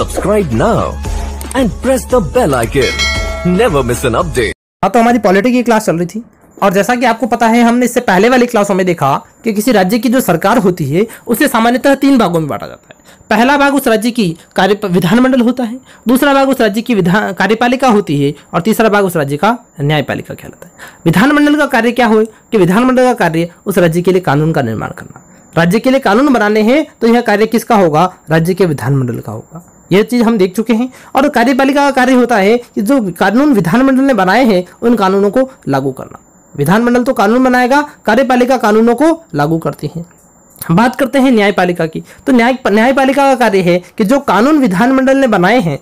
Subscribe now and press the bell icon. Never miss an update. हाँ तो हमारी polity की क्लास चल रही थी। और जैसा कि आपको पता है, हमने इससे पहले वाली क्लासों में देखा कि किसी राज्य की जो सरकार होती है, उसे सामान्यतः तीन भागों में बांटा जाता है। पहला भाग उस राज्य की कार्य विधानमंडल होता है। दूसरा भाग उस राज्य की विधान कार्यपालिका होती है और तीसरा भाग उस राज्य का न्यायपालिका कहलाता है। विधानमंडल का कार्य क्या हो? कि विधानमंडल का कार्य उस राज्य के लिए कानून का निर्माण करना। राज्य के लिए कानून बनाने हैं तो यह कार्य किसका होगा? राज्य के विधानमंडल का होगा। यह चीज़ हम देख चुके हैं। और कार्यपालिका का कार्य होता है कि जो कानून विधानमंडल ने बनाए हैं, उन कानूनों को लागू करना। विधानमंडल तो कानून बनाएगा, कार्यपालिका कानूनों को लागू करती है। बात करते हैं न्यायपालिका की। तो न्याय, न्यायपालिका का कार्य है कि जो कानून विधानमंडल ने बनाए हैं,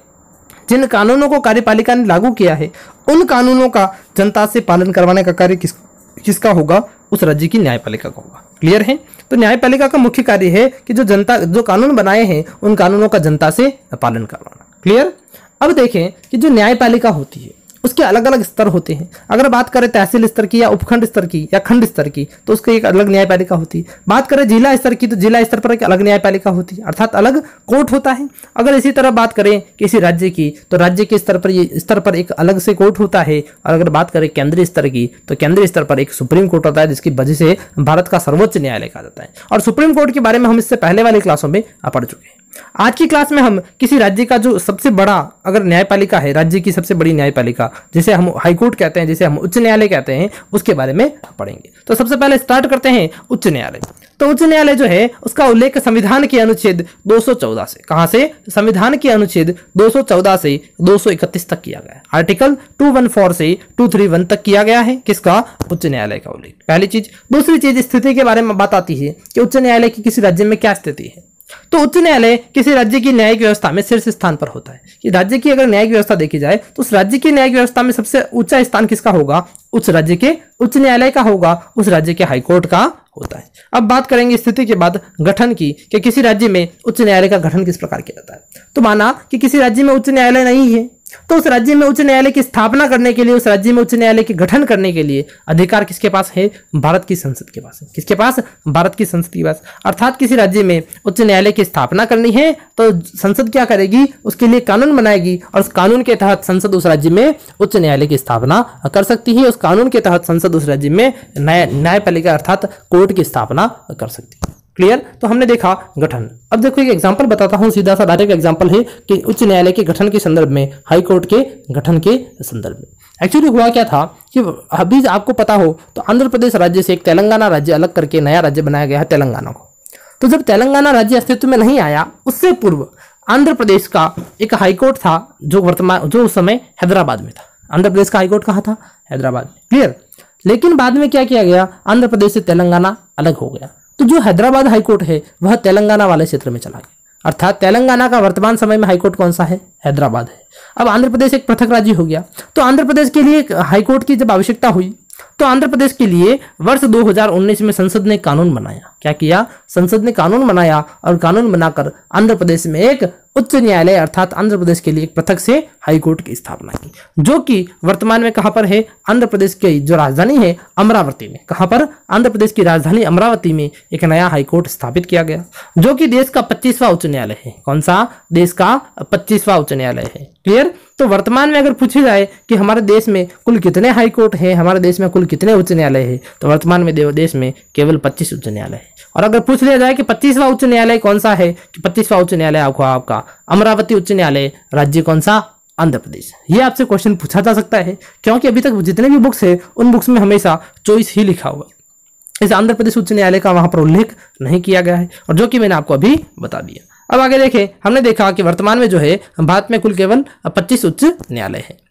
जिन कानूनों को कार्यपालिका ने लागू किया है, उन कानूनों का जनता से पालन करवाने का कार्य किस, किसका होगा? उस राज्य की न्यायपालिका को होगा। क्लियर है? तो न्यायपालिका का मुख्य कार्य है कि जो जनता, जो कानून बनाए हैं, उन कानूनों का जनता से पालन करवाना। क्लियर अब देखें कि जो न्यायपालिका होती है उसके अलग अलग स्तर होते हैं। अगर बात करें तहसील स्तर की या उपखंड स्तर की या खंड स्तर की तो उसकी एक अलग न्यायपालिका होती। है बात करें जिला स्तर की तो जिला स्तर पर एक अलग न्यायपालिका होती है अर्थात अलग कोर्ट होता है। अगर इसी तरह बात करें किसी राज्य की तो राज्य के स्तर पर स्तर पर एक अलग से कोर्ट होता है। और अगर बात करें केंद्रीय स्तर की तो केंद्रीय स्तर पर एक सुप्रीम कोर्ट होता है, जिसकी वजह से भारत का सर्वोच्च न्यायालय कहा जाता है। और सुप्रीम कोर्ट के बारे में हम इससे पहले वाली क्लासों में पढ़ चुके हैं। आज की क्लास में हम किसी राज्य का जो सबसे बड़ा, अगर न्यायपालिका है, राज्य की सबसे बड़ी न्यायपालिका, जिसे हम हाईकोर्ट कहते हैं, जिसे हम उच्च न्यायालय कहते हैं, उसके बारे में पढ़ेंगे। तो सबसे पहले स्टार्ट करते हैं उच्च न्यायालय। तो उच्च न्यायालय जो है, उसका उल्लेख संविधान के अनुच्छेद 214 से कहाँ से? संविधान के अनुच्छेद 214 से 231 तक किया गया आर्टिकल 214 से 231 तक किया गया है। किसका? उच्च न्यायालय का उल्लेख। पहली चीज़। दूसरी चीज़ स्थिति के बारे में बात आती है कि उच्च न्यायालय की किसी राज्य में क्या स्थिति है। तो उच्च न्यायालय किसी राज्य की न्यायिक व्यवस्था में शीर्ष स्थान पर होता है। कि राज्य की अगर न्यायिक व्यवस्था देखी जाए तो उस राज्य की न्यायिक व्यवस्था में सबसे ऊँचा स्थान किसका होगा? उस राज्य के उच्च न्यायालय का होगा, उस राज्य के हाईकोर्ट का होता है। अब बात करेंगे स्थिति के बाद गठन की, कि किसी राज्य में उच्च न्यायालय का गठन किस प्रकार किया जाता है। तो माना कि किसी राज्य में उच्च न्यायालय नहीं है। तो उस राज्य में उच्च न्यायालय की स्थापना करने के लिए, उस राज्य में उच्च न्यायालय के गठन करने के लिए अधिकार किसके पास है? भारत की संसद के पास है। किसके पास? भारत की संसद के पास। अर्थात किसी राज्य में उच्च न्यायालय की स्थापना करनी है तो संसद क्या करेगी? उसके लिए कानून बनाएगी और उस कानून के तहत संसद उस राज्य में उच्च न्यायालय की स्थापना कर सकती है। उस कानून के तहत संसद उस राज्य में न्याय, न्यायपालिका अर्थात कोर्ट की स्थापना कर सकती है। क्लियर तो हमने देखा गठन। अब देखो एक एग्जांपल बताता हूँ, सीधा सा डायरेक्ट एग्जांपल है कि उच्च न्यायालय के गठन के संदर्भ में हाई कोर्ट के गठन के संदर्भ में। एक्चुअली हुआ क्या था कि अभी आपको पता हो तो आंध्र प्रदेश राज्य से एक तेलंगाना राज्य अलग करके नया राज्य बनाया गया है तेलंगाना को। तो जब तेलंगाना राज्य अस्तित्व में नहीं आया, उससे पूर्व आंध्र प्रदेश का एक हाईकोर्ट था, जो वर्तमान, जो उस समय हैदराबाद में था। आंध्र प्रदेश का हाईकोर्ट कहाँ था? हैदराबाद में। क्लियर लेकिन बाद में क्या किया गया? आंध्र प्रदेश से तेलंगाना अलग हो गया। तो जो हैदराबाद हाईकोर्ट है, वह तेलंगाना वाले क्षेत्र में चला गया। अर्थात तेलंगाना का वर्तमान समय में हाईकोर्ट कौन सा है? हैदराबाद है। अब आंध्र प्रदेश एक पृथक राज्य हो गया। तो आंध्र प्रदेश के लिए हाईकोर्ट की जब आवश्यकता हुई तो आंध्र प्रदेश के लिए वर्ष 2019 में संसद ने कानून बनाया। क्या किया? संसद ने कानून बनाया और कानून बनाकर आंध्र प्रदेश में एक उच्च न्यायालय अर्थात आंध्र प्रदेश के लिए एक पृथक से हाईकोर्ट की स्थापना की, जो कि वर्तमान में कहाँ पर है? आंध्र प्रदेश की जो राजधानी है, अमरावती में। कहाँ पर? आंध्र प्रदेश की राजधानी अमरावती में एक नया हाईकोर्ट स्थापित किया गया, जो कि देश का पच्चीसवा उच्च न्यायालय है। कौन सा? देश का पच्चीसवा उच्च न्यायालय है। क्लियर? तो वर्तमान में अगर पूछी जाए कि हमारे देश में कुल कितने हाईकोर्ट है, हमारे देश में कुल कितने उच्च न्यायालय है तो वर्तमान में देश में केवल पच्चीस उच्च न्यायालय है। और अगर पूछ लिया जाए कि पच्चीसवा उच्च न्यायालय कौन सा है, कि पच्चीसवा उच्च न्यायालय आपको, आपका अमरावती उच्च न्यायालय, राज्य कौन सा? आंध्र प्रदेश। ये आपसे क्वेश्चन पूछा जा सकता है, क्योंकि अभी तक जितने भी बुक्स है, उन बुक्स में हमेशा चॉइस ही लिखा हुआ इस आंध्र प्रदेश उच्च न्यायालय का वहाँ पर उल्लेख नहीं किया गया है, और जो कि मैंने आपको अभी बता दिया। अब आगे देखें, हमने देखा कि वर्तमान में जो है, भारत में कुल केवल 25 उच्च न्यायालय है।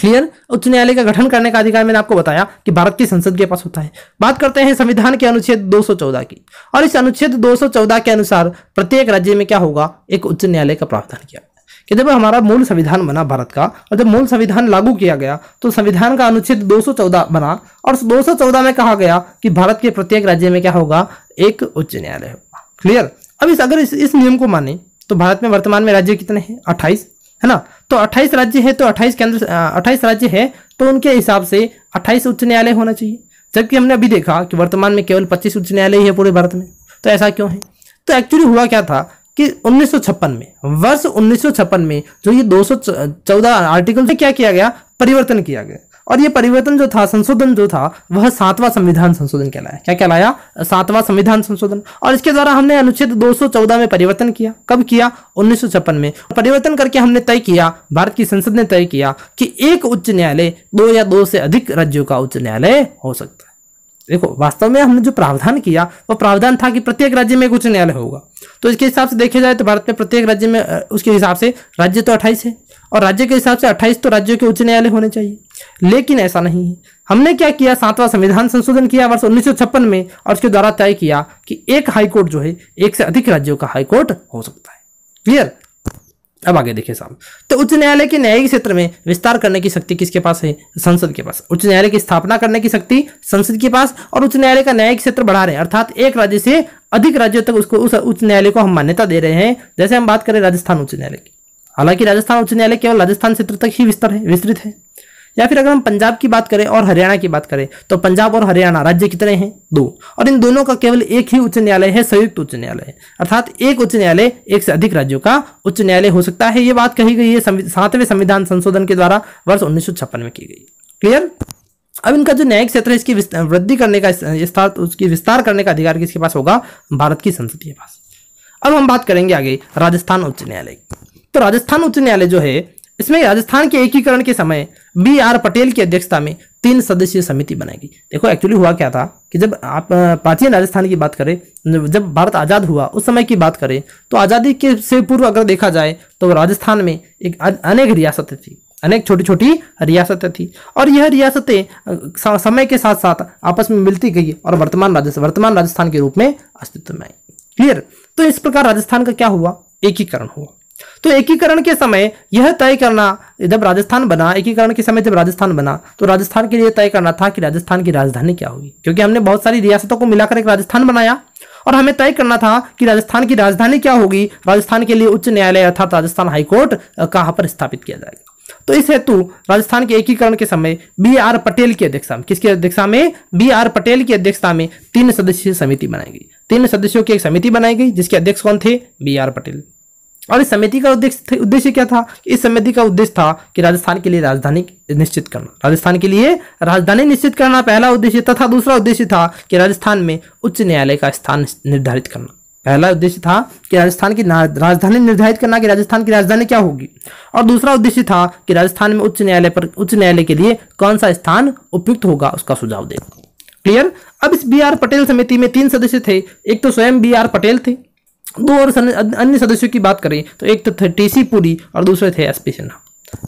क्लियर उच्च न्यायालय का गठन करने का अधिकार मैंने आपको बताया कि भारत की संसद के पास होता है। बात करते हैं संविधान के अनुच्छेद 214 की। और इस अनुच्छेद 214 के अनुसार प्रत्येक राज्य में क्या होगा? एक उच्च न्यायालय का प्रावधान किया कि जब हमारा मूल संविधान बना भारत का और जब मूल संविधान लागू किया गया तो संविधान का अनुच्छेद 214 बना और 214 में कहा गया कि भारत के प्रत्येक राज्य में क्या होगा? एक उच्च न्यायालय होगा। क्लियर अब इस अगर इस, इस नियम को माने तो भारत में वर्तमान में राज्य कितने हैं? अट्ठाईस है ना? तो 28 राज्य है तो 28 केंद्र 28 राज्य है तो उनके हिसाब से 28 उच्च न्यायालय होना चाहिए। जबकि हमने अभी देखा कि वर्तमान में केवल 25 उच्च न्यायालय ही है पूरे भारत में। तो ऐसा क्यों है? तो एक्चुअली हुआ क्या था कि 1956 में, वर्ष 1956 में जो ये 214 आर्टिकल से क्या किया गया? परिवर्तन किया गया। और ये परिवर्तन जो था, संशोधन जो था, वह सातवां संविधान संशोधन कहलाया। क्या कहलाया? सातवां संविधान संशोधन। और इसके द्वारा हमने अनुच्छेद 214 में परिवर्तन किया। कब किया? 1956 में। परिवर्तन करके हमने तय किया, भारत की संसद ने तय किया कि एक उच्च न्यायालय दो या दो से अधिक राज्यों का उच्च न्यायालय हो सकता है। देखो, वास्तव में हमने जो प्रावधान किया, वो प्रावधान था कि प्रत्येक राज्य में एक उच्च न्यायालय होगा। तो इसके हिसाब से देखा जाए तो भारत में प्रत्येक राज्य में उसके हिसाब से राज्य तो अट्ठाईस है। और राज्य के हिसाब से अट्ठाईस तो राज्यों के उच्च न्यायालय होने चाहिए। लेकिन ऐसा नहीं है। हमने क्या किया? सातवां संविधान संशोधन किया वर्ष उन्नीस सौ छप्पन में और उसके द्वारा तय किया कि एक हाईकोर्ट जो है, एक से अधिक राज्यों का हाईकोर्ट हो सकता है। क्लियर अब आगे देखिए साहब। तो उच्च न्यायालय के न्यायिक क्षेत्र में विस्तार करने की शक्ति किसके पास है? संसद के पास। उच्च न्यायालय की स्थापना करने की शक्ति संसद के पास और उच्च न्यायालय का न्यायिक क्षेत्र बढ़ा रहे हैं। अर्थात एक राज्य से अधिक राज्यों तक उसको उस उच्च न्यायालय को हम मान्यता दे रहे हैं। जैसे हम बात करें राजस्थान उच्च न्यायालय की। हालाँकि राजस्थान उच्च न्यायालय केवल राजस्थान क्षेत्र तक ही विस्तार है, विस्तृत है। या फिर अगर हम पंजाब की बात करें और हरियाणा की बात करें तो पंजाब और हरियाणा राज्य कितने हैं, दो। और इन दोनों का केवल एक ही उच्च न्यायालय है, संयुक्त उच्च न्यायालय। अर्थात एक उच्च न्यायालय एक से अधिक राज्यों का उच्च न्यायालय हो सकता है, ये बात कही गई है सातवें संविधान संशोधन के द्वारा वर्ष उन्नीस सौ छप्पन में की गई। क्लियर? अब इनका जो न्यायिक क्षेत्र है, इसकी वृद्धि करने का विस्तार उसकी विस्तार करने का अधिकार किसके पास होगा? भारत की संसद के पास। अब हम बात करेंगे आगे, राजस्थान उच्च न्यायालय तो राजस्थान उच्च न्यायालय जो है, इसमें राजस्थान के एकीकरण के समय बी आर पटेल की अध्यक्षता में तीन सदस्यीय समिति बनाई गई देखो एक्चुअली हुआ क्या था कि जब आप प्राचीन राजस्थान की बात करें जब भारत आज़ाद हुआ, उस समय की बात करें तो आज़ादी के से पूर्व अगर देखा जाए तो राजस्थान में एक अनेक रियासतें थी। अनेक छोटी छोटी रियासतें थी। और यह रियासतें समय के साथ साथ आपस में मिलती गई और वर्तमान राजस्थान वर्तमान राजस्थान के रूप में अस्तित्व में आई। क्लियर तो इस प्रकार राजस्थान का क्या हुआ? एकीकरण हुआ। तो एकीकरण के समय यह तय करना जब राजस्थान बना, एकीकरण के समय जब राजस्थान बना तो राजस्थान के लिए तय करना था कि राजस्थान की राजधानी क्या होगी। क्योंकि हमने बहुत सारी रियासतों को मिलाकर एक राजस्थान बनाया और हमें तय करना था कि राजस्थान की राजधानी क्या होगी, राजस्थान के लिए उच्च न्यायालय अर्थात राजस्थान हाईकोर्ट कहाँ पर स्थापित किया जाएगा। तो इस हेतु राजस्थान के एकीकरण के समय बी आर पटेल की अध्यक्षता में, किसकी अध्यक्षता में? बी आर पटेल की अध्यक्षता में तीन सदस्यीय समिति बनाई गई। तीन सदस्यों की एक समिति बनाई गई, जिसके अध्यक्ष कौन थे? B R Patel. और इस समिति का उद्देश्य उद्देश्य क्या था? इस समिति का उद्देश्य था कि राजस्थान के लिए राजधानी निश्चित करना। राजस्थान के लिए राजधानी निश्चित करना पहला उद्देश्य तथा दूसरा उद्देश्य था कि राजस्थान में उच्च न्यायालय का स्थान निर्धारित करना। पहला उद्देश्य था कि राजस्थान की राजधानी निर्धारित करना कि राजस्थान की राजधानी क्या होगी। और दूसरा उद्देश्य था कि राजस्थान में उच्च न्यायालय पर उच्च न्यायालय के लिए कौन सा स्थान उपयुक्त होगा, उसका सुझाव देना क्लियर? अब इस बी आर पटेल समिति में तीन सदस्य थे। एक तो स्वयं बी आर पटेल थे। दो और अन्य सदस्यों की बात करें तो एक तो थे टीसी पुरी और दूसरे थे एस पी सिन्हा।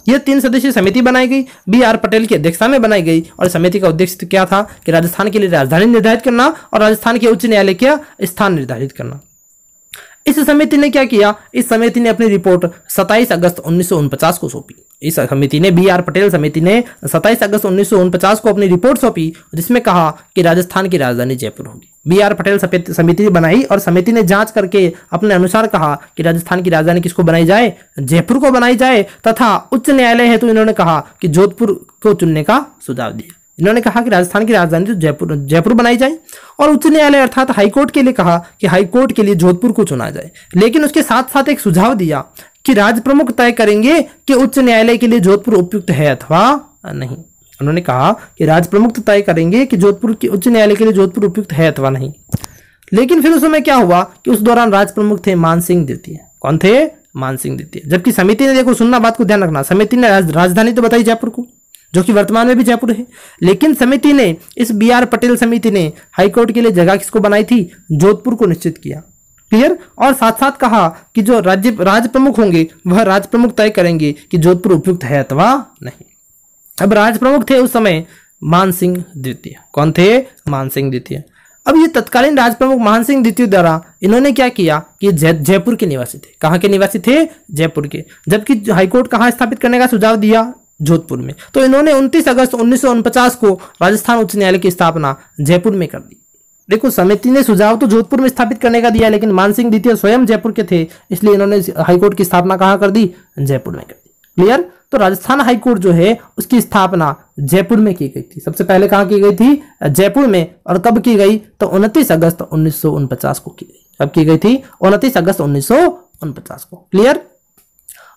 यह तीन सदस्यीय समिति बनाई गई, बी आर पटेल की अध्यक्षता में बनाई गई, और समिति का उद्देश्य क्या था कि राजस्थान के लिए राजधानी निर्धारित करना और राजस्थान के उच्च न्यायालय का स्थान निर्धारित करना। इस समिति ने क्या किया? इस समिति ने अपनी रिपोर्ट 27 अगस्त उन्नीस को सौंपी। इस समिति ने, बी आर पटेल समिति ने 27 अगस्त उन्नीस को अपनी रिपोर्ट सौंपी, जिसमें कहा कि राजस्थान की राजधानी जयपुर होगी। बी आर पटेल समिति- बनाई और समिति ने जाँच करके अपने अनुसार कहा कि राजस्थान की राजधानी किसको बनाई जाए? जयपुर को बनाई जाए तथा उच्च न्यायालय है तो इन्होंने कहा कि जोधपुर को चुनने का सुझाव दिया। इन्होंने कहा कि राजस्थान की राजधानी तो जयपुर जयपुर बनाई जाए और उच्च न्यायालय अर्थात हाईकोर्ट के लिए कहा कि हाईकोर्ट के लिए जोधपुर को चुना जाए। लेकिन उसके साथ साथ एक सुझाव दिया कि राज्य प्रमुख तय करेंगे कि उच्च न्यायालय के लिए जोधपुर उपयुक्त है अथवा नहीं। उन्होंने कहा कि राज्य प्रमुख तय करेंगे कि जोधपुर के उच्च न्यायालय के लिए जोधपुर उपयुक्त है अथवा नहीं। लेकिन फिर उस समय क्या हुआ कि उस दौरान राज प्रमुख थे मान सिंह द्वितीय। कौन थे? मान सिंह द्वितीय। जबकि समिति ने देखो, सुनना बात को ध्यान रखना। समिति ने राज- राजधानी तो बताई जयपुर को, जो कि वर्तमान में भी जयपुर है। लेकिन समिति ने, इस बी आर पटेल समिति ने हाईकोर्ट के लिए जगह किसको बनाई थी? जोधपुर को निश्चित किया। क्लियर? और साथ साथ कहा कि जो राज्य, राज प्रमुख होंगे, वह राज प्रमुख तय करेंगे कि जोधपुर उपयुक्त है अथवा नहीं। अब राज प्रमुख थे उस समय मान सिंह द्वितीय। कौन थे? मान सिंह द्वितीय। अब ये तत्कालीन राज प्रमुख मान सिंह द्वितीय द्वारा इन्होंने क्या किया कि जय जयपुर के निवासी थे। कहाँ के निवासी थे? जयपुर के। जबकि हाईकोर्ट कहाँ स्थापित करने का सुझाव दिया? जोधपुर में। तो इन्होंने 29 अगस्त उन्नीस को राजस्थान उच्च न्यायालय की स्थापना जयपुर में कर दी। देखो, समिति ने सुझाव तो जोधपुर में स्थापित करने का दिया, लेकिन मानसिंह द्वितीय स्वयं जयपुर के थे, इसलिए इन्होंने हाईकोर्ट की स्थापना कहाँ कर दी? जयपुर में कर दी। क्लियर? तो राजस्थान हाईकोर्ट जो है, उसकी स्थापना जयपुर में की गई थी। सबसे पहले कहाँ की गई थी? जयपुर में। और कब की गई? तो 29 अगस्त उन्नीस को की गई। कब की गई थी? उनतीस अगस्त उन्नीस को। क्लियर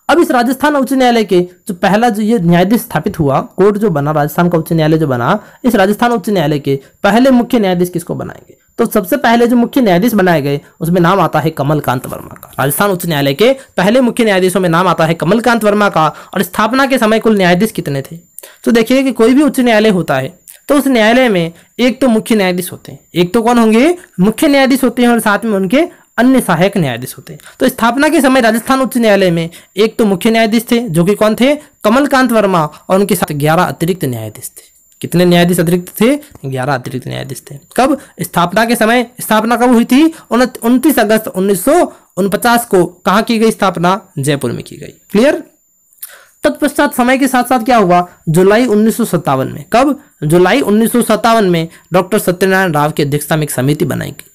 अब इस राजस्थान उच्च न्यायालय के जो पहला जो ये न्यायाधीश स्थापित हुआ, कोर्ट जो बना, राजस्थान का उच्च न्यायालय जो बना, इस राजस्थान उच्च न्यायालय के पहले मुख्य न्यायाधीश किसको बनाएँगे? तो सबसे पहले जो मुख्य न्यायाधीश बनाए गए, उसमें नाम आता है कमलकांत वर्मा का। राजस्थान उच्च न्यायालय के पहले मुख्य न्यायाधीशों में नाम आता है कमलकांत वर्मा का और स्थापना के समय कुल न्यायाधीश कितने थे? तो देखिए कि कोई भी उच्च न्यायालय होता है तो उस न्यायालय में एक तो मुख्य न्यायाधीश होते हैं। एक तो कौन होंगे? मुख्य न्यायाधीश होते हैं और साथ में उनके अन्य सहायक न्यायाधीश होते हैं। तो स्थापना के समय राजस्थान उच्च न्यायालय में एक तो मुख्य न्यायाधीश थे, जो कि कौन थे? कमलकांत वर्मा और उनके साथ ग्यारह अतिरिक्त न्यायाधीश थे। कितने न्यायाधीश अतिरिक्त थे? ग्यारह अतिरिक्त न्यायाधीश थे। कब? स्थापना के समय। स्थापना कब हुई थी? उनतीस अगस्त उन्नीस को। कहाँ की गई स्थापना? जयपुर में की गई। क्लियर तत्पश्चात समय के साथ साथ क्या हुआ? जुलाई उन्नीस में। कब? जुलाई उन्नीस में डॉक्टर सत्यनारायण राव की अध्यक्षता में एक समिति बनाई गई।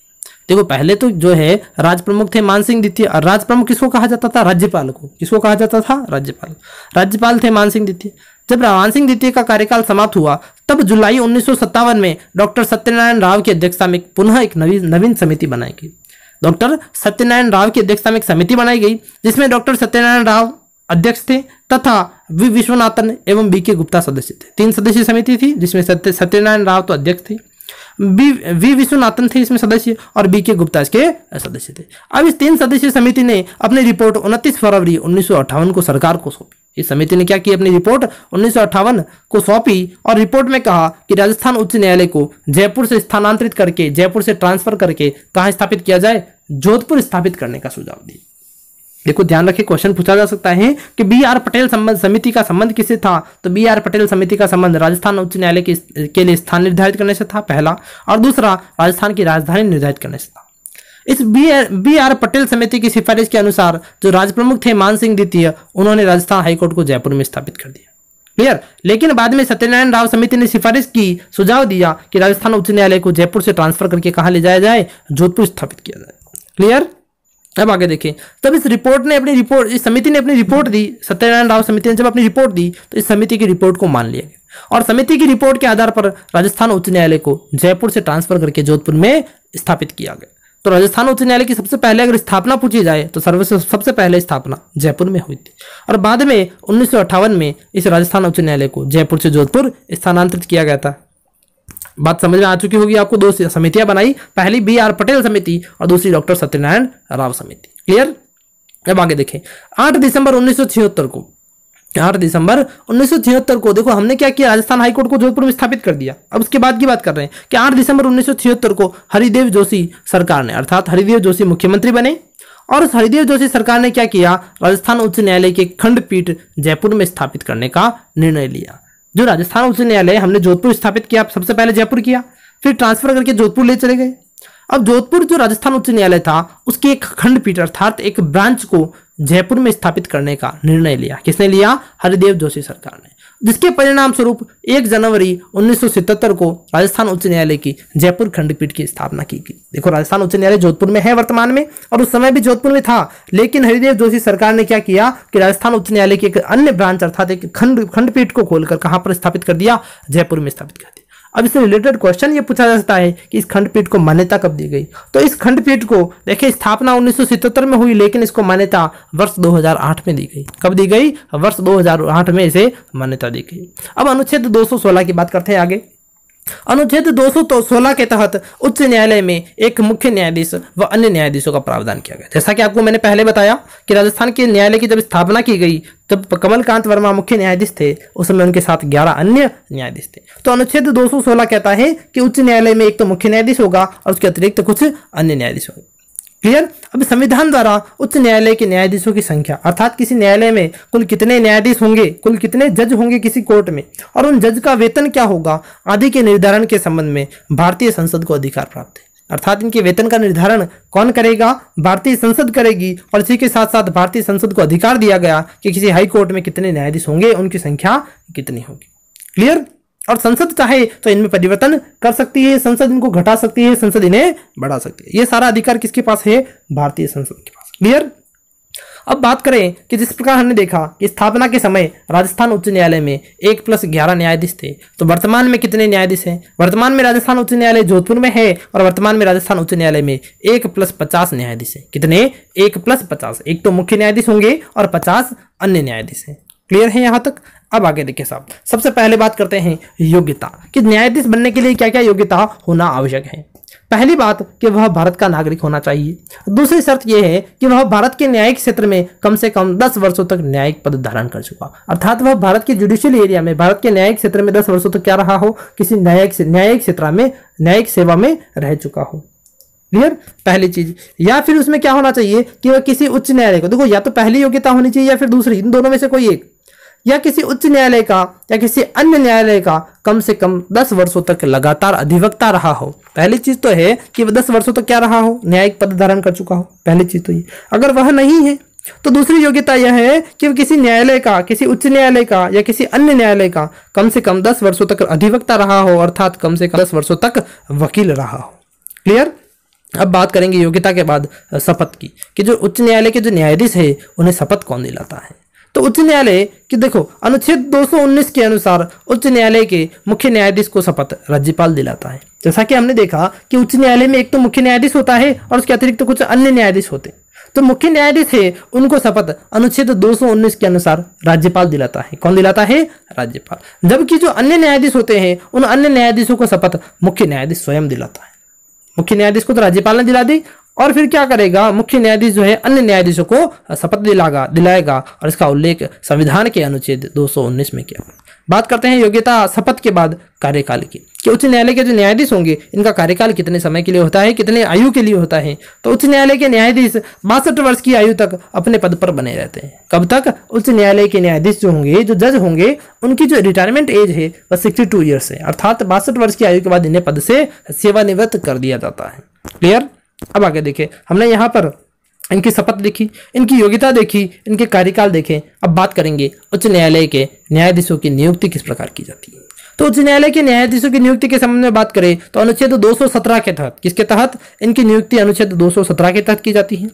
देखो, पहले तो जो है राज प्रमुख थे मानसिंह द्वितीय। और राज प्रमुख किसको कहा जाता था? राज्यपाल को। किसको कहा जाता था? राज्यपाल। राज्यपाल थे मानसिंह द्वितीय। जब मानसिंह द्वितीय का कार्यकाल समाप्त हुआ तब जुलाई उन्नीस सौ सत्तावन में डॉक्टर सत्यनारायण राव की अध्यक्षता में पुनः एक नवीन समिति बनाई गई। डॉक्टर सत्यनारायण राव की अध्यक्षता में एक समिति बनाई गई, जिसमें डॉक्टर सत्यनारायण राव अध्यक्ष थे तथा वी विश्वनाथन एवं बी के गुप्ता सदस्य थे। तीन सदस्यीय समिति थी, जिसमें सत्य, सत्यनारायण राव तो अध्यक्ष थे। बी, वी विश्वनाथन थे, इसमें सदस्य और बी के गुप्ता इसके सदस्य थे। अब इस तीन सदस्यीय समिति ने अपनी रिपोर्ट उनतीस फरवरी उन्नीस सौ अट्ठावन को सरकार को सौंपी। इस समिति ने क्या की अपनी रिपोर्ट? उन्नीस सौ अट्ठावन को सौंपी और रिपोर्ट में कहा कि राजस्थान उच्च न्यायालय को जयपुर से स्थानांतरित करके, जयपुर से ट्रांसफ़र करके कहा स्थापित किया जाए? जोधपुर स्थापित करने का सुझाव दिया देखो, ध्यान रखिए, क्वेश्चन पूछा जा सकता है कि बी आर पटेल संबंध समिति का संबंध किससे था? तो बी आर पटेल समिति का संबंध राजस्थान उच्च न्यायालय के लिए स्थान निर्धारित करने से था, पहला। और दूसरा, राजस्थान की राजधानी निर्धारित करने से था। इस B R B R Patel समिति की सिफारिश के अनुसार जो राजप्रमुख थे मान सिंह द्वितीय, उन्होंने राजस्थान हाईकोर्ट को जयपुर में स्थापित कर दिया। क्लियर? लेकिन बाद में सत्यनारायण राव समिति ने सिफारिश की, सुझाव दिया कि राजस्थान उच्च न्यायालय को जयपुर से ट्रांसफ़र करके कहा ले जाया जाए? जोधपुर स्थापित किया जाए। क्लियर? अब आगे देखें। तब इस रिपोर्ट ने अपनी रिपोर्ट, इस समिति ने अपनी रिपोर्ट दी, सत्यनारायण राव समिति ने जब अपनी रिपोर्ट दी तो इस समिति की रिपोर्ट को मान लिया गया। और समिति की रिपोर्ट के आधार पर राजस्थान उच्च न्यायालय को जयपुर से ट्रांसफ़र करके जोधपुर में स्थापित किया गया। तो राजस्थान उच्च न्यायालय की सबसे पहले अगर स्थापना पूछी जाए तो सर्व सबसे पहले स्थापना जयपुर में हुई थी। और बाद में उन्नीस में इस राजस्थान उच्च न्यायालय को जयपुर से जोधपुर स्थानांतरित किया गया था। बात समझ में आ चुकी होगी आपको, दो समितियाँ बनाई। पहली बी आर पटेल समिति और दूसरी डॉक्टर सत्यनारायण राव समिति। क्लियर? अब आगे देखें। 8 दिसंबर उन्नीस सौ छिहत्तर को 8 दिसंबर उन्नीस को। देखो, हमने क्या किया? राजस्थान हाईकोर्ट को जोधपुर में स्थापित कर दिया। अब उसके बाद की बात कर रहे हैं कि आठ दिसंबर उन्नीस को हरिदेव जोशी सरकार ने, अर्थात हरिदेव जोशी मुख्यमंत्री बने। और उस हरिदेव जोशी सरकार ने क्या किया? राजस्थान उच्च न्यायालय के खंडपीठ जयपुर में स्थापित करने का निर्णय लिया। जो राजस्थान उच्च न्यायालय हमने जोधपुर स्थापित किया, सबसे पहले जयपुर किया, फिर ट्रांसफ़र करके जोधपुर ले चले गए। अब जोधपुर, जो राजस्थान उच्च न्यायालय था, उसके एक खंडपीठ अर्थात एक ब्रांच को जयपुर में स्थापित करने का निर्णय लिया। किसने लिया? हरिदेव जोशी सरकार ने। जिसके परिणाम स्वरूप 1 जनवरी 1977 को राजस्थान उच्च न्यायालय की जयपुर खंडपीठ की स्थापना की गई। देखो, राजस्थान उच्च न्यायालय जोधपुर में है वर्तमान में, और उस समय भी जोधपुर में था, लेकिन हरिदेव जोशी सरकार ने क्या किया कि राजस्थान उच्च न्यायालय की एक अन्य ब्रांच अर्थात एक खंड, खंडपीठ को खोलकर कहाँ पर स्थापित कर दिया? जयपुर में स्थापित कर दिया। अब इससे रिलेटेड क्वेश्चन ये पूछा जा सकता है कि इस खंडपीठ को मान्यता कब दी गई? तो इस खंडपीठ को, देखिए, स्थापना उन्नीस में हुई, लेकिन इसको मान्यता वर्ष 2008 में दी गई। कब दी गई? वर्ष 2008 में इसे मान्यता दी गई। अब अनुच्छेद 216 की बात करते हैं आगे। अनुच्छेद 216 के तहत उच्च न्यायालय में एक मुख्य न्यायाधीश व अन्य न्यायाधीशों का प्रावधान किया गया। जैसा कि आपको मैंने पहले बताया कि राजस्थान के न्यायालय की जब स्थापना की गई जब कमलकांत वर्मा मुख्य न्यायाधीश थे, उस समय उनके साथ 11 अन्य न्यायाधीश थे। तो अनुच्छेद 216 कहता है कि उच्च न्यायालय में एक तो मुख्य न्यायाधीश होगा और उसके अतिरिक्त कुछ अन्य न्यायाधीश होंगे। क्लियर? अब संविधान द्वारा उच्च न्यायालय के न्यायाधीशों की संख्या, अर्थात किसी न्यायालय में कुल कितने न्यायाधीश होंगे, कुल कितने जज होंगे किसी कोर्ट में, और उन जज का वेतन क्या होगा, आदि के निर्धारण के संबंध में भारतीय संसद को अधिकार प्राप्त है। अर्थात इनके वेतन का निर्धारण कौन करेगा? भारतीय संसद करेगी, और इसी के साथ साथ भारतीय संसद को अधिकार दिया गया कि किसी हाई कोर्ट में कितने न्यायाधीश होंगे, उनकी संख्या कितनी होगी। क्लियर? और संसद चाहे तो इनमें परिवर्तन कर सकती है, संसद इनको घटा सकती है, संसद इन्हें बढ़ा सकती है। ये सारा अधिकार किसके पास है? भारतीय संसद के पास। क्लियर अब बात करें कि जिस प्रकार हमने देखा कि स्थापना के समय राजस्थान उच्च न्यायालय में एक प्लस ग्यारह न्यायाधीश थे तो वर्तमान में कितने न्यायाधीश हैं? वर्तमान में राजस्थान उच्च न्यायालय जोधपुर में है और वर्तमान में राजस्थान उच्च न्यायालय में एक प्लस पचास न्यायाधीश है। कितने? एक प्लस पचास। एक तो मुख्य न्यायाधीश होंगे और पचास अन्य न्यायाधीश हैं। क्लियर है यहाँ तक? अब आगे देखिए साहब, सबसे पहले बात करते हैं योग्यता, कि न्यायाधीश बनने के लिए क्या क्या योग्यता होना आवश्यक है। पहली बात कि वह भारत का नागरिक होना चाहिए। दूसरी शर्त यह है कि वह भारत के न्यायिक क्षेत्र में कम से कम 10 वर्षों तक न्यायिक पद धारण कर चुका। अर्थात वह भारत के जुडिशियल एरिया में, भारत के न्यायिक क्षेत्र में 10 वर्षों तक क्या रहा हो? किसी न्यायिक न्यायिक क्षेत्र में, न्यायिक सेवा में रह चुका हो। क्लियर पहली चीज़। या फिर उसमें क्या होना चाहिए कि वह किसी उच्च न्यायालय को, देखो या तो पहली योग्यता होनी चाहिए या फिर दूसरी, इन दोनों में से कोई एक। या किसी उच्च न्यायालय का, या किसी अन्य न्यायालय का कम से कम दस वर्षों तक लगातार अधिवक्ता रहा हो। पहली चीज़ तो है कि वह दस वर्षों तक क्या रहा हो? न्यायिक पद धारण कर चुका हो। पहली चीज़ तो ये। अगर वह नहीं है तो दूसरी योग्यता यह है कि वह किसी न्यायालय का, किसी उच्च न्यायालय का, या किसी अन्य न्यायालय का कम से कम दस वर्षों तक अधिवक्ता रहा हो, अर्थात कम से कम दस वर्षों तक वकील रहा हो। क्लियर अब बात करेंगे योग्यता के बाद शपथ की, कि जो उच्च न्यायालय के जो न्यायाधीश है, उन्हें शपथ कौन दिलाता है? तो उच्च न्यायालय कि देखो, अनुच्छेद 219 के अनुसार उच्च न्यायालय के मुख्य न्यायाधीश को शपथ राज्यपाल दिलाता है। जैसा कि हमने देखा कि उच्च न्यायालय में एक तो मुख्य न्यायाधीश होता है और उसके अतिरिक्त तो कुछ अन्य न्यायाधीश होते हैं। तो मुख्य न्यायाधीश है, उनको शपथ अनुच्छेद 219 के अनुसार राज्यपाल दिलाता है। कौन दिलाता है? राज्यपाल। जबकि जो अन्य न्यायाधीश होते हैं, उन अन्य न्यायाधीशों को शपथ मुख्य न्यायाधीश स्वयं दिलाता है। मुख्य न्यायाधीश को तो राज्यपाल ने दिला दी और फिर क्या करेगा? मुख्य न्यायाधीश जो है, अन्य न्यायाधीशों को शपथ दिलागा, दिलाएगा और इसका उल्लेख संविधान के अनुच्छेद 219 में किया। बात करते हैं योग्यता शपथ के बाद कार्यकाल की। कि उच्च न्यायालय के जो न्यायाधीश होंगे, इनका कार्यकाल कितने समय के लिए होता है, कितने आयु के लिए होता है? तो उच्च न्यायालय के न्यायाधीश बासठ वर्ष की आयु तक अपने पद पर बने रहते हैं। कब तक? उच्च न्यायालय के न्यायाधीश जो होंगे, जो जज होंगे, उनकी जो रिटायरमेंट एज है, वह सिक्सटी टू ईयर्स है। अर्थात बासठ वर्ष की आयु के बाद इन्हें पद से सेवानिवृत्त कर दिया जाता है। क्लियर अब आगे देखें। हमने यहाँ पर इनकी शपथ देखी, इनकी योग्यता देखी, इनके कार्यकाल देखें, अब बात करेंगे उच्च न्यायालय के न्यायाधीशों की नियुक्ति किस प्रकार की जाती है। तो उच्च न्यायालय के न्यायाधीशों की नियुक्ति के संबंध में बात करें तो अनुच्छेद 217 के तहत, किसके तहत? इनकी नियुक्ति अनुच्छेद 217 के तहत की जाती है।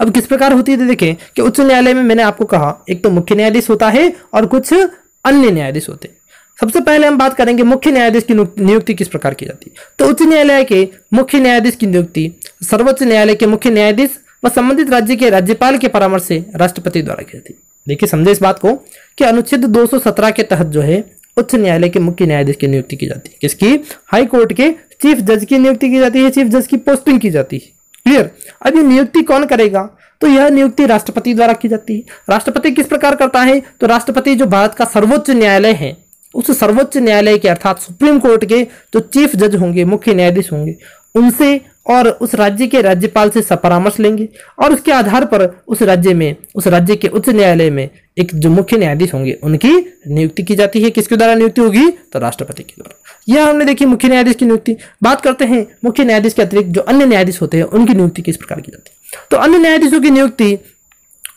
अब किस प्रकार होती है देखें कि उच्च न्यायालय में मैंने आपको कहा, एक तो मुख्य न्यायाधीश होता है और कुछ अन्य न्यायाधीश होते हैं। सबसे पहले हम बात करेंगे मुख्य न्यायाधीश की नियुक्ति किस प्रकार की जाती है। तो उच्च न्यायालय के मुख्य न्यायाधीश की नियुक्ति, सर्वोच्च न्यायालय के मुख्य न्यायाधीश व संबंधित राज्य के राज्यपाल के परामर्श से राष्ट्रपति द्वारा की जाती है। देखिए, समझे इस बात को कि अनुच्छेद 217 के तहत जो है, उच्च न्यायालय के मुख्य न्यायाधीश की नियुक्ति की जाती है। किसकी? हाई कोर्ट के चीफ जज की नियुक्ति की जाती है, चीफ जज की पोस्टिंग की जाती है। क्लियर? अब ये नियुक्ति कौन करेगा? तो यह नियुक्ति राष्ट्रपति द्वारा की जाती है। राष्ट्रपति किस प्रकार करता है? तो राष्ट्रपति जो भारत का सर्वोच्च न्यायालय है उस सर्वोच्च न्यायालय के अर्थात सुप्रीम कोर्ट के जो चीफ जज होंगे, मुख्य न्यायाधीश होंगे, उनसे और उस राज्य के राज्यपाल से परामर्श लेंगे और उसके आधार पर उस राज्य में, उस राज्य के उच्च न्यायालय में एक जो मुख्य न्यायाधीश होंगे, उनकी नियुक्ति की जाती है। किसके द्वारा नियुक्ति होगी? तो राष्ट्रपति के द्वारा। यह हमने देखी मुख्य न्यायाधीश की नियुक्ति। बात करते हैं मुख्य न्यायाधीश के अतिरिक्त जो अन्य न्यायाधीश होते हैं, उनकी नियुक्ति किस प्रकार की जाती है। तो अन्य न्यायाधीशों की नियुक्ति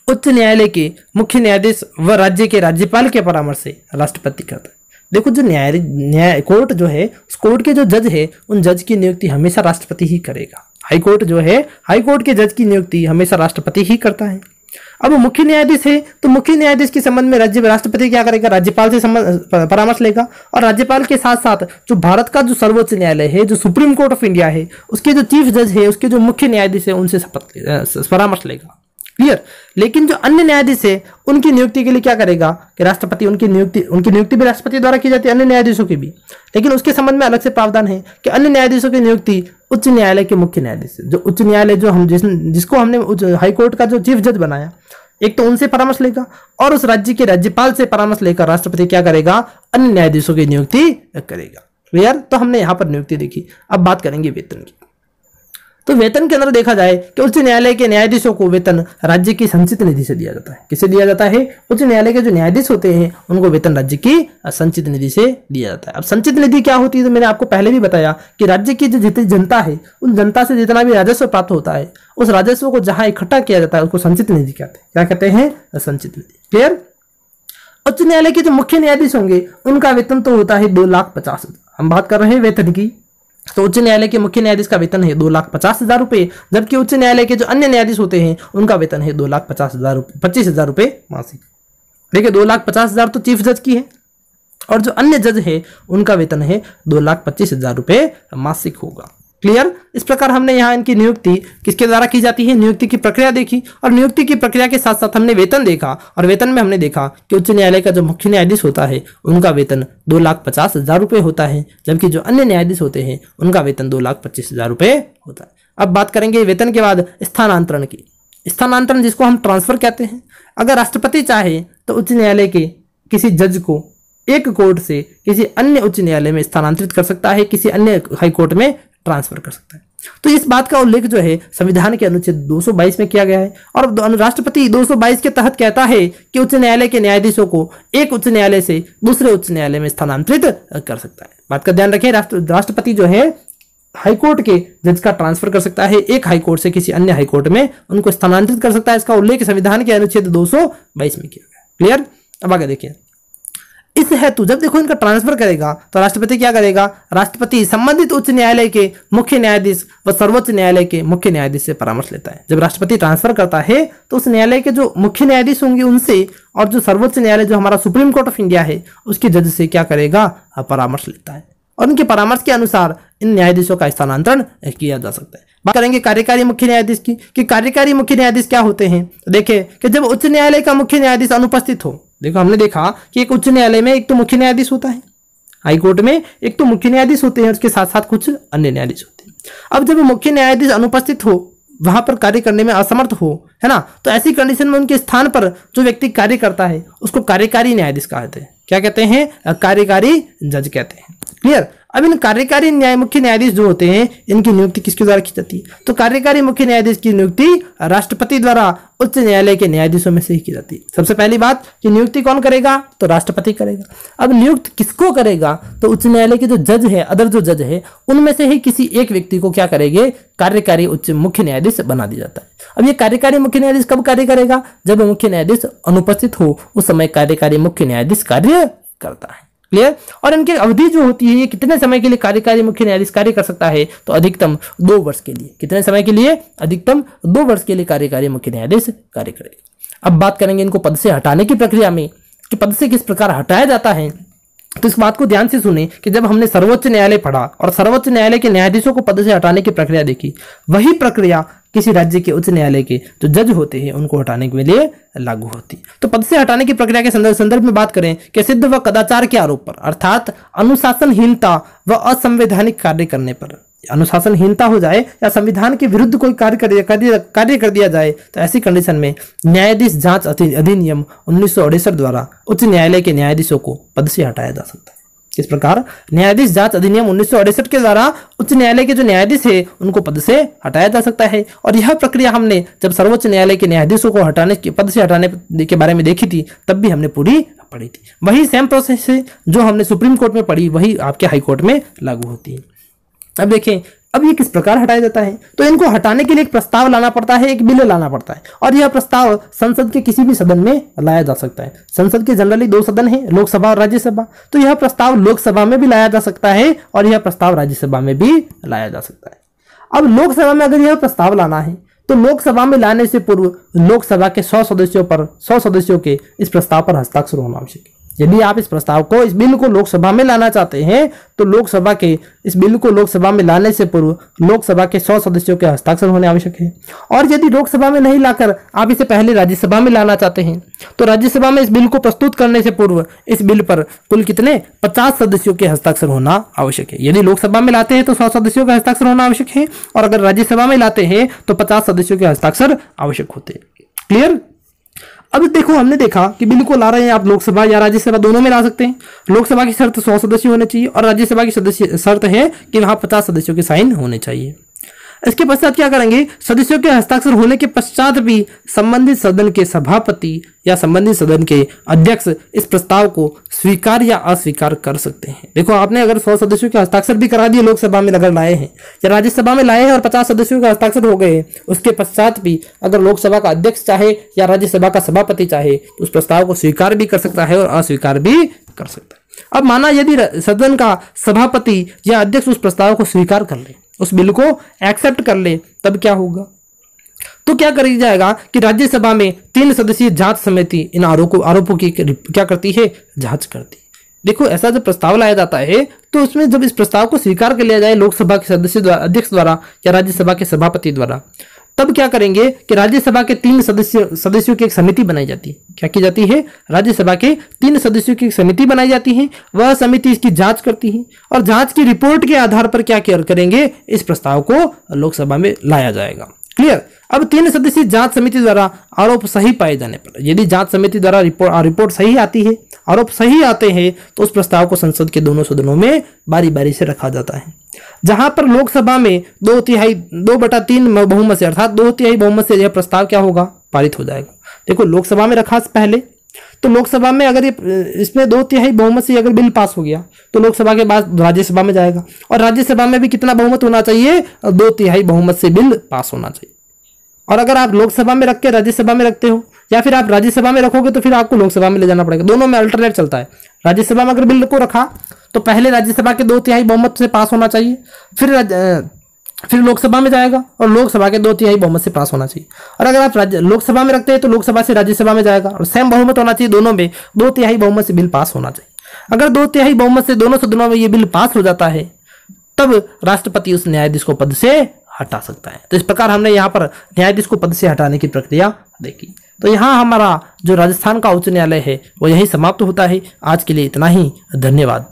उच्च न्यायालय के मुख्य न्यायाधीश व राज्य के राज्यपाल के परामर्श से राष्ट्रपति करता है। देखो, जो न्याय न्याय कोर्ट जो है, उस कोर्ट के जो जज है, उन जज की नियुक्ति हमेशा राष्ट्रपति ही करेगा। हाई कोर्ट जो है, हाई कोर्ट के जज की नियुक्ति हमेशा राष्ट्रपति ही करता है। अब मुख्य न्यायाधीश है तो मुख्य न्यायाधीश के संबंध में राज्य राष्ट्रपति क्या करेगा? राज्यपाल से परामर्श लेगा। और राज्यपाल के साथ साथ जो भारत का जो सर्वोच्च न्यायालय है, जो सुप्रीम कोर्ट ऑफ़ इंडिया है, उसके जो चीफ जज है, उसके जो मुख्य न्यायाधीश है, उनसे परामर्श लेगा। क्लियर लेकिन जो अन्य न्यायाधीश है, उनकी नियुक्ति के लिए क्या करेगा कि राष्ट्रपति उनकी नियुक्ति उनकी नियुक्ति भी राष्ट्रपति द्वारा की जाती है, अन्य न्यायाधीशों की भी। लेकिन उसके संबंध में अलग से प्रावधान है कि अन्य न्यायाधीशों की नियुक्ति उच्च न्यायालय के मुख्य न्यायाधीश जो उच्च न्यायालय जो हम जिस, जिसको हमने हाईकोर्ट का जो चीफ जज बनाया, एक तो उनसे परामर्श लेगा और उस राज्य के राज्यपाल से परामर्श लेकर राष्ट्रपति क्या करेगा? अन्य न्यायाधीशों की नियुक्ति करेगा। क्लियर? तो हमने यहाँ पर नियुक्ति देखी। अब बात करेंगे वेतन की। तो वेतन के अंदर देखा जाए कि उच्च न्यायालय के न्यायाधीशों को वेतन राज्य की संचित निधि से दिया जाता है। किसे दिया जाता है? उच्च न्यायालय के जो न्यायाधीश होते हैं, उनको वेतन राज्य की संचित निधि से दिया जाता है। अब संचित निधि क्या होती है? तो मैंने आपको पहले भी बताया कि राज्य की जो जितनी जनता है, उन जनता से जितना भी राजस्व प्राप्त होता है, उस राजस्व को जहाँ इकट्ठा किया जाता है, उसको संचित निधि कहते हैं। क्या कहते हैं? संचित निधि। क्लियर? उच्च न्यायालय के जो मुख्य न्यायाधीश होंगे, उनका वेतन तो होता है दो लाख पचास हज़ार। हम बात कर रहे हैं वेतन की। तो उच्च न्यायालय के मुख्य न्यायाधीश का वेतन है दो लाख पचास हज़ार रुपए, जबकि उच्च न्यायालय के जो अन्य न्यायाधीश होते हैं, उनका वेतन है दो लाख पचास हज़ार रुपए, पच्चीस हज़ार रुपए मासिक। देखिए, दो लाख पचास हज़ार तो चीफ जज की है, और जो अन्य जज है, उनका वेतन है दो लाख पच्चीस हज़ार रुपए मासिक होगा। क्लियर इस प्रकार हमने यहाँ इनकी नियुक्ति किसके द्वारा की जाती है? नियुक्ति की प्रक्रिया देखी और नियुक्ति की प्रक्रिया के साथ साथ हमने वेतन देखा और वेतन में हमने देखा कि उच्च न्यायालय का जो मुख्य न्यायाधीश होता है, उनका वेतन दो लाख पचास हज़ार रुपये होता है, जबकि जो अन्य न्यायाधीश होते हैं, उनका वेतन दो लाख पच्चीस हज़ार रुपये होता है। अब बात करेंगे वेतन के बाद स्थानांतरण की। स्थानांतरण जिसको हम ट्रांसफ़र कहते हैं। अगर राष्ट्रपति चाहे तो उच्च न्यायालय के किसी जज को एक कोर्ट से किसी अन्य उच्च न्यायालय में स्थानांतरित कर सकता है, किसी अन्य हाई कोर्ट में ट्रांसफ़र कर सकता है। तो इस बात का उल्लेख जो है, संविधान के अनुच्छेद 222 में किया गया है और राष्ट्रपति 222 के तहत कहता है कि उच्च न्यायालय के न्यायाधीशों को एक उच्च न्यायालय से दूसरे उच्च न्यायालय में स्थानांतरित कर सकता है। बात का ध्यान रखें, राष्ट्र राष्ट्रपति जो है, हाईकोर्ट के जज का ट्रांसफ़र कर सकता है। एक हाईकोर्ट से किसी अन्य हाईकोर्ट में उनको स्थानांतरित कर सकता है। इसका उल्लेख संविधान के अनुच्छेद दो सौ बाईस में किया गया क्लियर? अब आगे देखिए। इस हेतु जब देखो इनका ट्रांसफ़र करेगा तो राष्ट्रपति क्या करेगा? राष्ट्रपति संबंधित उच्च न्यायालय के मुख्य न्यायाधीश व सर्वोच्च न्यायालय के मुख्य न्यायाधीश से परामर्श लेता है। जब राष्ट्रपति ट्रांसफ़र करता है तो उस न्यायालय के जो मुख्य न्यायाधीश होंगे उनसे और जो सर्वोच्च न्यायालय, जो हमारा सुप्रीम कोर्ट ऑफ़ इंडिया है, उसके जज से क्या करेगा? परामर्श लेता है। और उनके परामर्श के अनुसार इन न्यायाधीशों का स्थानांतरण किया जा सकता है। बात करेंगे कार्यकारी मुख्य न्यायाधीश की, कि कार्यकारी मुख्य न्यायाधीश क्या होते हैं? तो देखिए कि जब उच्च न्यायालय का मुख्य न्यायाधीश अनुपस्थित हो देखो, हमने देखा कि एक उच्च न्यायालय में एक तो मुख्य न्यायाधीश होता है, हाईकोर्ट में एक तो मुख्य न्यायाधीश होते हैं, उसके साथ साथ कुछ अन्य न्यायाधीश होते हैं। अब जब मुख्य न्यायाधीश अनुपस्थित हो, वहाँ पर कार्य करने में असमर्थ हो, है ना तो ऐसी कंडीशन में उनके स्थान पर जो व्यक्ति कार्य करता है, उसको कार्यकारी न्यायाधीश कहते हैं। क्या कहते हैं? कार्यकारी जज कहते हैं। क्लियर अब इन कार्यकारी न्याय मुख्य न्यायाधीश जो होते हैं, इनकी नियुक्ति किसके द्वारा की जाती है? तो कार्यकारी मुख्य न्यायाधीश की नियुक्ति राष्ट्रपति द्वारा उच्च न्यायालय के न्यायाधीशों में से ही की जाती है। सबसे पहली बात कि नियुक्ति कौन करेगा? तो राष्ट्रपति करेगा। अब नियुक्त किसको करेगा? तो उच्च न्यायालय के जो जज है, अदर जो जज है, उनमें से ही किसी एक व्यक्ति को क्या करेंगे? कार्यकारी उच्च मुख्य न्यायाधीश बना दिया जाता है। अब ये कार्यकारी मुख्य न्यायाधीश कब कार्य करेगा? जब मुख्य न्यायाधीश अनुपस्थित हो, उस समय कार्यकारी मुख्य न्यायाधीश कार्य करता है। क्लियर? और इनकी अवधि जो होती है, ये कितने समय के लिए कार्यकारी मुख्य न्यायाधीश कार्य कर सकता है? तो अधिकतम दो वर्ष के लिए। कितने समय के लिए? अधिकतम दो वर्ष के लिए कार्यकारी मुख्य न्यायाधीश कार्य करेगा। अब बात करेंगे इनको पद से हटाने की प्रक्रिया में, कि पद से किस प्रकार हटाया जाता है। तो इस बात को ध्यान से सुने कि जब हमने सर्वोच्च न्यायालय पढ़ा और सर्वोच्च न्यायालय के न्यायाधीशों को पद से हटाने की प्रक्रिया देखी, वही प्रक्रिया किसी राज्य के उच्च न्यायालय के जो जज होते हैं, उनको हटाने के लिए लागू होती। तो पद से हटाने की प्रक्रिया के संदर्भ संदर्भ में बात करें कि सिद्ध व कदाचार के आरोप पर, अर्थात अनुशासनहीनता व असंवैधानिक कार्य करने पर। अनुशासनहीनता हो जाए या संविधान के विरुद्ध कोई कार्य कर दिया कार्य कर दिया जाए तो ऐसी कंडीशन में न्यायाधीश जाँच अधिनियम उन्नीस द्वारा उच्च न्यायालय के न्यायाधीशों को पद से हटाया जा सकता है। इस प्रकार न्यायाधीश जाँच अधिनियम उन्नीस सौ अड़सठ के द्वारा उच्च न्यायालय के जो न्यायाधीश है, उनको पद से हटाया जा सकता है। और यह प्रक्रिया हमने जब सर्वोच्च न्यायालय के न्यायाधीशों को हटाने के, पद से हटाने के बारे में देखी थी, तब भी हमने पूरी पढ़ी थी। वही सेम प्रोसेस है जो हमने सुप्रीम कोर्ट में पढ़ी, वही आपके हाई कोर्ट में लागू होती है। अब देखें, अब ये किस प्रकार हटाया जाता है? तो इनको हटाने के लिए एक प्रस्ताव लाना पड़ता है, एक बिल लाना पड़ता है। और यह प्रस्ताव संसद के किसी भी सदन में लाया जा सकता है। संसद के जनरली दो सदन है, लोकसभा और राज्यसभा। तो यह प्रस्ताव लोकसभा में भी लाया जा सकता है और यह प्रस्ताव राज्यसभा में भी लाया जा सकता है। अब लोकसभा में अगर यह प्रस्ताव लाना है तो लोकसभा में लाने से पूर्व लोकसभा के सौ सदस्यों पर, सौ सदस्यों के इस प्रस्ताव पर हस्ताक्षर होना आवश्यक है। यदि आप इस प्रस्ताव को इस बिल को लोकसभा में लाना चाहते हैं तो लोकसभा के इस बिल को लोकसभा में लाने से पूर्व लोकसभा के सौ सदस्यों के हस्ताक्षर होने आवश्यक है। और यदि लोकसभा में नहीं लाकर आप इसे पहले राज्यसभा में लाना चाहते हैं तो राज्यसभा में इस बिल को प्रस्तुत करने से पूर्व इस बिल पर कुल कितने? पचास सदस्यों के हस्ताक्षर होना आवश्यक है। यदि लोकसभा में लाते हैं तो सौ सदस्यों का हस्ताक्षर होना आवश्यक है, और अगर राज्यसभा में लाते हैं तो पचास सदस्यों के हस्ताक्षर आवश्यक होते हैं। क्लियर? अब देखो, हमने देखा कि बिल को ला रहे हैं आप लोकसभा या राज्यसभा, दोनों में ला सकते हैं। लोकसभा की शर्त सौ सदस्य होने चाहिए और राज्यसभा की सदस्य शर्त है कि वहाँ पचास सदस्यों के साइन होने चाहिए। इसके पश्चात क्या करेंगे? सदस्यों के हस्ताक्षर होने के पश्चात भी संबंधित सदन के सभापति या संबंधित सदन के अध्यक्ष इस प्रस्ताव को स्वीकार या अस्वीकार कर सकते हैं। देखो, आपने अगर सौ सदस्यों के हस्ताक्षर भी करा दिए, लोकसभा में अगर लाए हैं, या राज्यसभा में लाए हैं और पचास सदस्यों के हस्ताक्षर हो गए उसके पश्चात भी अगर लोकसभा का अध्यक्ष चाहे या राज्यसभा का सभापति चाहे तो उस प्रस्ताव को स्वीकार भी कर सकता है और अस्वीकार भी कर सकता है। अब माना यदि सदन का सभापति या अध्यक्ष उस प्रस्ताव को स्वीकार कर ले उस बिल को एक्सेप्ट कर ले, तब क्या होगा? तो क्या करी जाएगा कि राज्यसभा में तीन सदस्यीय जाँच समिति इन आरोपों आरोपों की क्या करती है? जाँच करती है। देखो, ऐसा जब प्रस्ताव लाया जाता है तो उसमें जब इस प्रस्ताव को स्वीकार कर लिया जाए लोकसभा के सदस्य द्वारा अध्यक्ष द्वारा या राज्यसभा के सभापति द्वारा तब क्या करेंगे कि राज्यसभा के तीन सदस्य, सदस्यों की एक समिति बनाई जाती है। क्या की जाती है? राज्यसभा के तीन सदस्यों की एक समिति बनाई जाती है। वह समिति इसकी जाँच करती है और जाँच की रिपोर्ट के आधार पर क्या करेंगे? इस प्रस्ताव को लोकसभा में लाया जाएगा। क्लियर अब तीन सदस्यीय जाँच समिति द्वारा आरोप सही पाए जाने पर, यदि जाँच समिति द्वारा रिपोर्ट रिपोर्ट सही आती है, आरोप सही आते हैं तो उस प्रस्ताव को संसद के दोनों सदनों में बारी बारी से रखा जाता है। जहाँ पर लोकसभा में दो तिहाई, दो बटा तीन बहुमत से, अर्थात दो तिहाई बहुमत से यह प्रस्ताव क्या होगा? पारित हो जाएगा। देखो, लोकसभा में रखा पहले तो लोकसभा में अगर ये, इसमें दो तिहाई बहुमत से अगर बिल पास हो गया तो लोकसभा के बाद राज्यसभा में जाएगा। और राज्यसभा में भी कितना बहुमत होना चाहिए, दो तिहाई बहुमत से बिल पास होना चाहिए। और अगर आप लोकसभा में रख के राज्यसभा में रखते हो, या फिर आप राज्यसभा में रखोगे तो फिर आपको लोकसभा में ले जाना पड़ेगा। दोनों में अल्टरनेट चलता है। राज्यसभा में अगर बिल को रखा तो पहले राज्यसभा के दो तिहाई बहुमत से पास होना चाहिए, फिर फिर लोकसभा में जाएगा और लोकसभा के दो तिहाई बहुमत से पास होना चाहिए। और अगर आप राज्य, लोकसभा में रखते हैं तो लोकसभा से राज्यसभा में जाएगा और सेम बहुमत होना चाहिए दोनों में, दो तिहाई बहुमत से बिल पास होना चाहिए। अगर दो तिहाई बहुमत से दोनों सदनों में ये बिल पास हो जाता है, तब राष्ट्रपति उस न्यायाधीश को पद से हटा सकता है। तो इस प्रकार हमने यहाँ पर न्यायाधीश को पद से हटाने की प्रक्रिया देखी। तो यहाँ हमारा जो राजस्थान का उच्च न्यायालय है, वो यही समाप्त होता है। आज के लिए इतना ही। धन्यवाद।